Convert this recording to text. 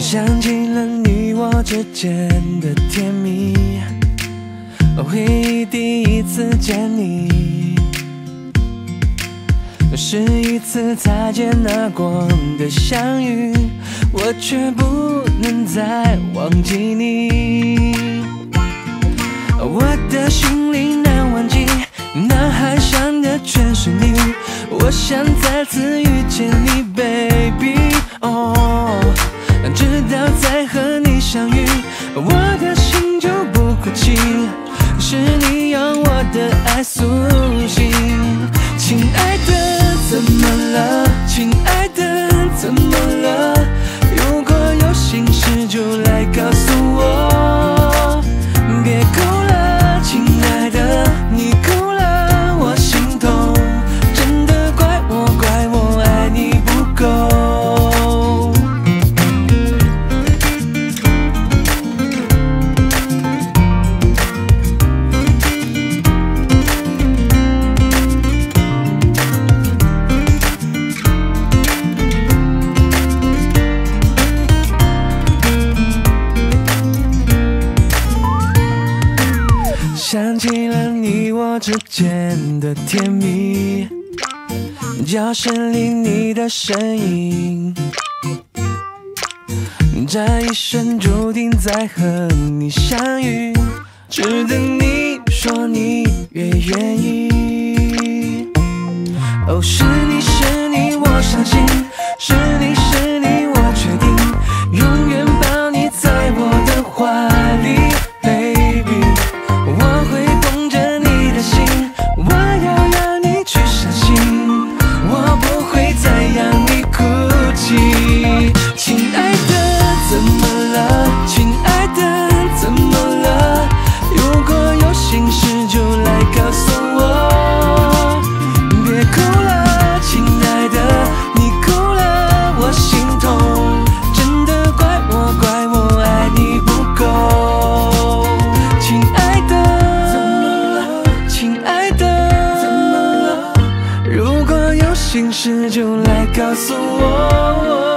想起了你我之间的甜蜜，回忆第一次见你，是一次擦肩而过的相遇，我却不能再忘记你。我的心里难忘记，脑海想的全是你，我想再次遇见你，baby。哦。直到再和你相遇，我的心就不哭泣，是你让我的爱苏想起了你我之间的甜蜜，教室里你的身影，这一生注定再和你相遇，只等你说你也愿意。哦，是你是你，我相信，是你，心事就来告诉我，